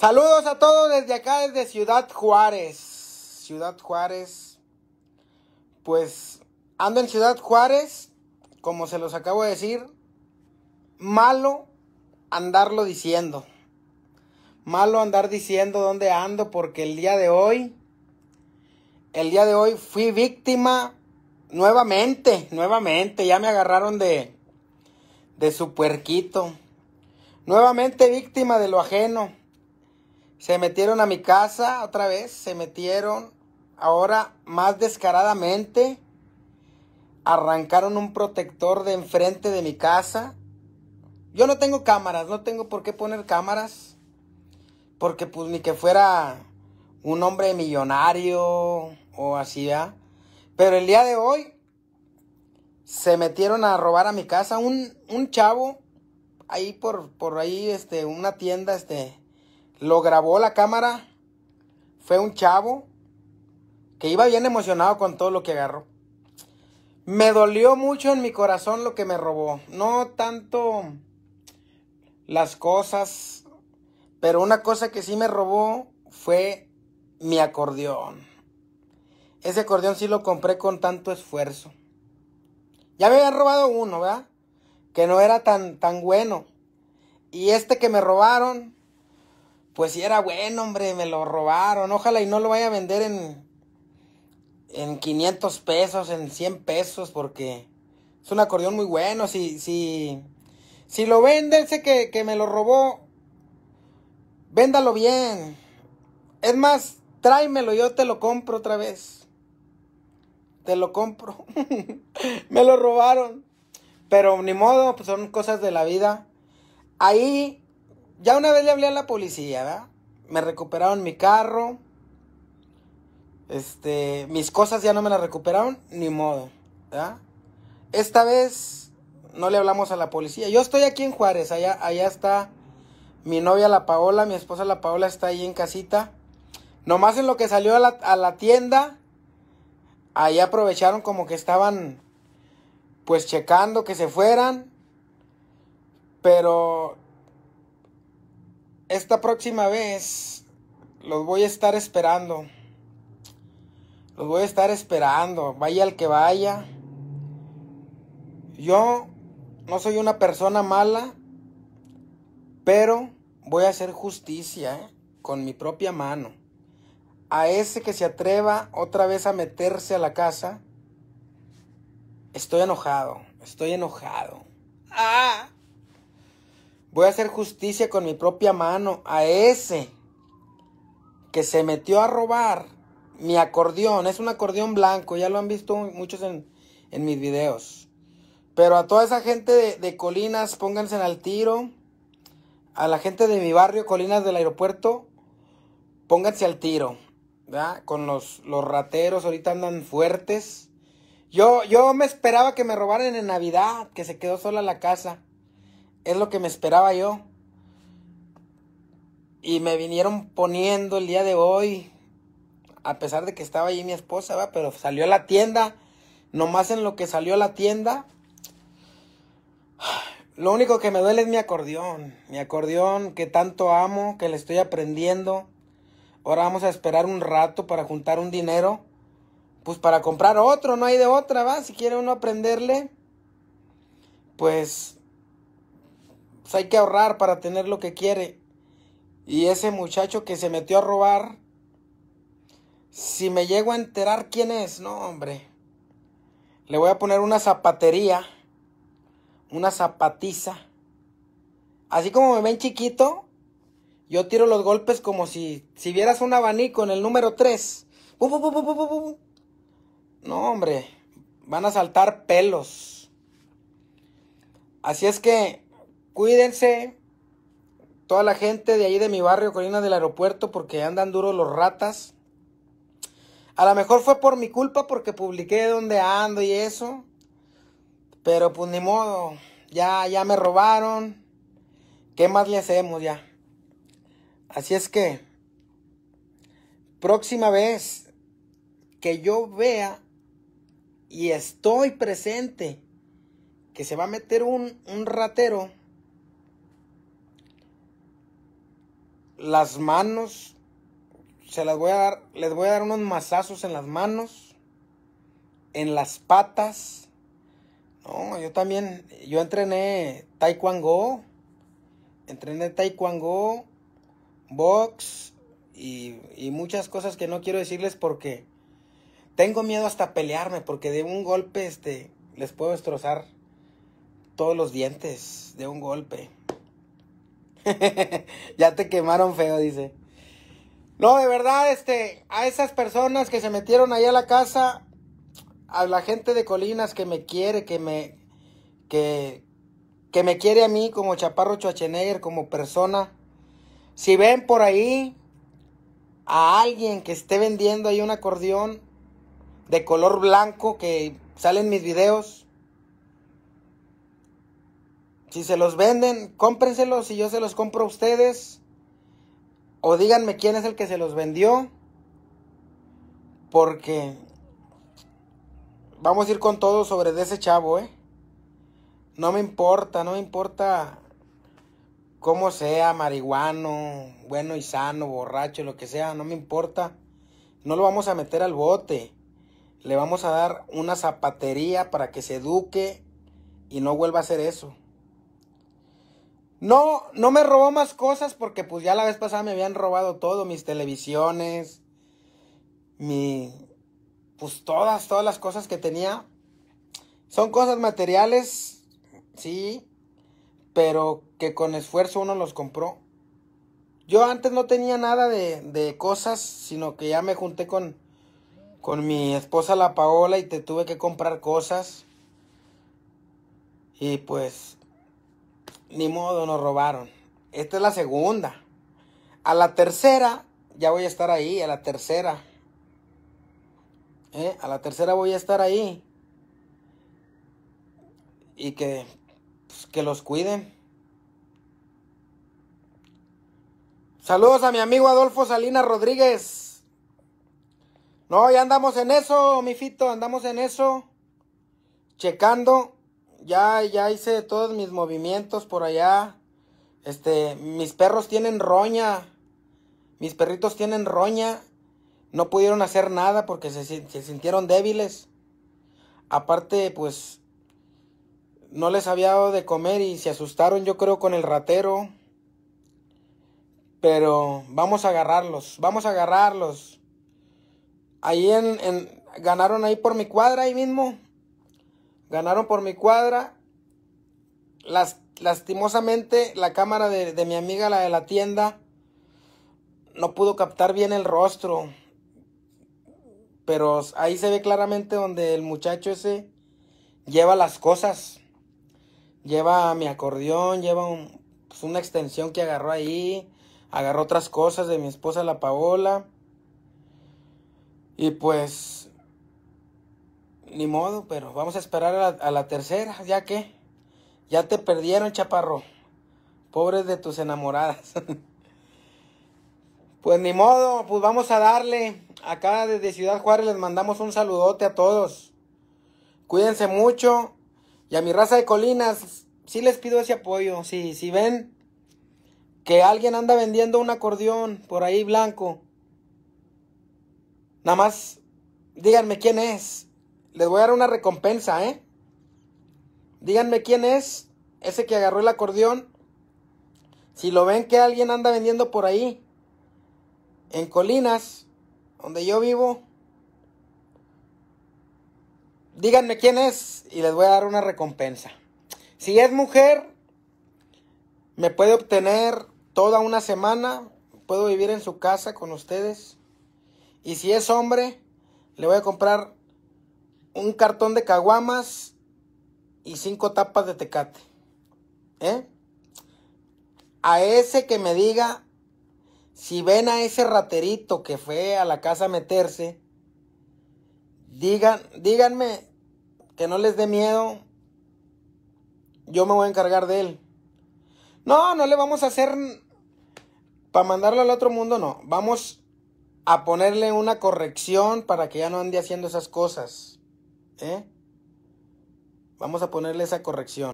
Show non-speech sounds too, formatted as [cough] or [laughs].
Saludos a todos desde acá, desde Ciudad Juárez. Ciudad Juárez. Pues ando en Ciudad Juárez, como se los acabo de decir. Malo andarlo diciendo. Malo andar diciendo dónde ando porque el día de hoy, el día de hoy fui víctima nuevamente, nuevamente. Ya me agarraron de, de su puerquito. Nuevamente víctima de lo ajeno. Se metieron a mi casa otra vez, se metieron ahora más descaradamente. Arrancaron un protector de enfrente de mi casa. Yo no tengo cámaras, no tengo por qué poner cámaras. Porque pues ni que fuera un hombre millonario o así, ¿ya? Pero el día de hoy se metieron a robar a mi casa un, un chavo ahí por, por ahí, este, una tienda, este, lo grabó la cámara. Fue un chavo que iba bien emocionado con todo lo que agarró. Me dolió mucho en mi corazón lo que me robó. No tanto las cosas, pero una cosa que sí me robó fue mi acordeón. Ese acordeón sí lo compré con tanto esfuerzo. Ya me habían robado uno, ¿verdad? Que no era tan, tan bueno. Y este que me robaron, pues si era bueno, hombre, me lo robaron. Ojalá y no lo vaya a vender en, en 500 pesos, en 100 pesos, porque es un acordeón muy bueno. Si, si, si lo vende ese que, que me lo robó, véndalo bien. Es más, tráemelo, yo te lo compro otra vez. Te lo compro. [laughs] me lo robaron. Pero ni modo, pues son cosas de la vida. Ahí ya una vez le hablé a la policía, ¿verdad? Me recuperaron mi carro. Este, mis cosas ya no me las recuperaron, ni modo, ¿verdad? Esta vez no le hablamos a la policía. Yo estoy aquí en Juárez, allá, allá está mi novia la Paola, mi esposa la Paola está ahí en casita. Nomás en lo que salió a la, a la tienda, ahí aprovecharon como que estaban pues checando que se fueran. Pero esta próxima vez los voy a estar esperando. Los voy a estar esperando, vaya el que vaya. Yo no soy una persona mala, pero voy a hacer justicia ¿eh? con mi propia mano. A ese que se atreva otra vez a meterse a la casa, estoy enojado, estoy enojado. ¡Ah! Voy a hacer justicia con mi propia mano a ese que se metió a robar mi acordeón. Es un acordeón blanco, ya lo han visto muchos en, mis videos. Pero a toda esa gente de, Colinas, pónganse al tiro. A la gente de mi barrio, Colinas del aeropuerto, pónganse al tiro. Con los, los rateros, ahorita andan fuertes. Yo, yo me esperaba que me robaran en Navidad, que se quedó sola la casa. Es lo que me esperaba yo. Y me vinieron poniendo el día de hoy. A pesar de que estaba ahí mi esposa, ¿va? pero salió a la tienda. Nomás en lo que salió a la tienda. [sighs] Lo único que me duele es mi acordeón. Mi acordeón que tanto amo, que le estoy aprendiendo. Ahora vamos a esperar un rato para juntar un dinero. Pues para comprar otro, no hay de otra, ¿va? Si quiere uno aprenderle. Pues pues hay que ahorrar para tener lo que quiere. Y ese muchacho que se metió a robar, si me llego a enterar quién es, no, hombre. Le voy a poner una zapatería, una zapatiza. Así como me ven chiquito, yo tiro los golpes como si, si vieras un abanico en el número 3. No, hombre, van a saltar pelos. Así es que Cuídense, toda la gente de ahí de mi barrio, Colina del Aeropuerto, porque andan duros los ratas. A lo mejor fue por mi culpa porque publiqué dónde ando y eso. Pero pues ni modo, ya, ya me robaron. ¿Qué más le hacemos ya? Así es que, próxima vez que yo vea y estoy presente que se va a meter un, un ratero, las manos. Se las voy a dar, les voy a dar unos mazazos en las manos, en las patas. No, yo también, yo entrené taekwondo, entrené taekwondo, box y, y muchas cosas que no quiero decirles porque tengo miedo hasta pelearme porque de un golpe este les puedo destrozar todos los dientes de un golpe. [laughs] ya te quemaron feo, dice. No, de verdad, este, a esas personas que se metieron ahí a la casa, a la gente de Colinas que me quiere, que me, que, que me quiere a mí como Chaparro Schwarzenegger, como persona. Si ven por ahí a alguien que esté vendiendo ahí un acordeón de color blanco que sale en mis videos, si se los venden, cómprenselos y yo se los compro a ustedes. O díganme quién es el que se los vendió. Porque vamos a ir con todo sobre de ese chavo, ¿eh? No me importa, no me importa cómo sea, marihuano, bueno y sano, borracho, lo que sea, no me importa. No lo vamos a meter al bote. Le vamos a dar una zapatería para que se eduque y no vuelva a hacer eso. No, no me robó más cosas porque pues ya la vez pasada me habían robado todo, mis televisiones, mi, pues todas, todas las cosas que tenía. Son cosas materiales, sí, pero que con esfuerzo uno los compró. Yo antes no tenía nada de, de cosas, sino que ya me junté con, con mi esposa la Paola y te tuve que comprar cosas. Y pues ni modo, nos robaron. Esta es la segunda. A la tercera, ya voy a estar ahí, a la tercera. ¿Eh? A la tercera voy a estar ahí. Y que, pues, que los cuiden. Saludos a mi amigo Adolfo Salinas Rodríguez. No, ya andamos en eso, mi fito, andamos en eso. Checando ya, ya hice todos mis movimientos por allá. Este, mis perros tienen roña. Mis perritos tienen roña. No pudieron hacer nada porque se, se sintieron débiles. Aparte, pues, no les había dado de comer y se asustaron, yo creo, con el ratero. Pero vamos a agarrarlos, vamos a agarrarlos. Ahí en, en ganaron ahí por mi cuadra, ahí mismo. Ganaron por mi cuadra. Las, lastimosamente, la cámara de, mi amiga, la de la tienda, no pudo captar bien el rostro. Pero ahí se ve claramente donde el muchacho ese lleva las cosas. Lleva mi acordeón, lleva pues, una extensión que agarró ahí. Agarró otras cosas de mi esposa la Paola. Y pues ni modo, pero vamos a esperar a la, tercera, ya que ya te perdieron, chaparro. Pobres de tus enamoradas. [laughs] pues ni modo, pues vamos a darle. Acá desde Ciudad Juárez les mandamos un saludote a todos. Cuídense mucho. Y a mi raza de colinas, sí les pido ese apoyo. Si, si ven que alguien anda vendiendo un acordeón por ahí blanco, nada más díganme quién es les voy a dar una recompensa, ¿eh? Díganme quién es ese que agarró el acordeón. Si lo ven que alguien anda vendiendo por ahí, en Colinas, donde yo vivo, díganme quién es y les voy a dar una recompensa. Si es mujer, me puede obtener toda una semana, puedo vivir en su casa con ustedes. Y si es hombre, le voy a comprar un cartón de caguamas y cinco tapas de tecate. ¿Eh? A ese que me diga, si ven a ese raterito que fue a la casa a meterse, digan, díganme que no les dé miedo, yo me voy a encargar de él. No, no le vamos a hacer para mandarlo al otro mundo, no. Vamos a ponerle una corrección para que ya no ande haciendo esas cosas. ¿Eh? Vamos a ponerle esa corrección.